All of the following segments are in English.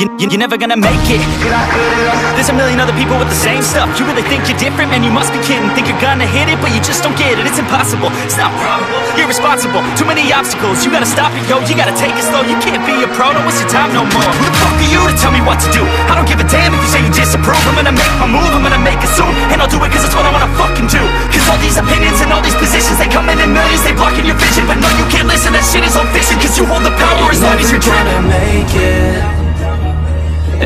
you, you, you're never gonna make it. There's a million other people with the same stuff. You really think you're different? Man, you must be kidding. Think you're gonna hit it, but you just don't get it. It's impossible, it's not probable. Irresponsible, too many obstacles. You gotta stop it, yo, you gotta take it slow. You can't be a pro, don't waste your time no more. Who the fuck are you to tell me what to do? I don't give a damn if you say you disapprove. I'm gonna make my move, I'm gonna make it soon. And I'll do it cause it's what I wanna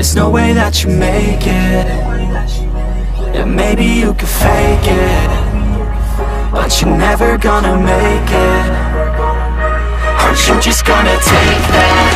There's no way that you make it. Yeah, maybe you could fake it. But you're never gonna make it. Aren't you just gonna take that?